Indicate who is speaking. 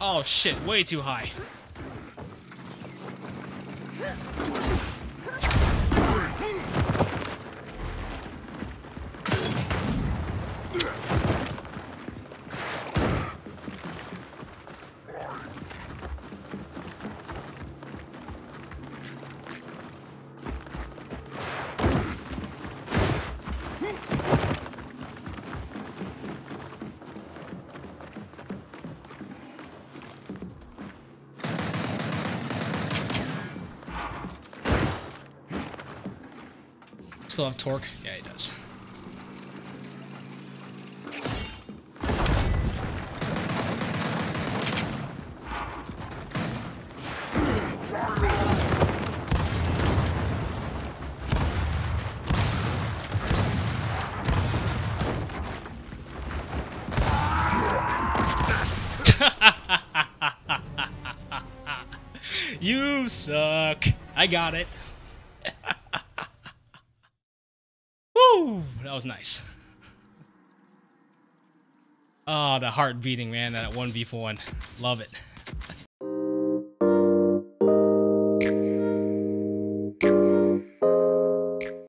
Speaker 1: Oh shit, way too high. Still have torque? Yeah, he does. you suck. I got it. That was nice. Oh, the heart beating, man, that 1v1. Love it.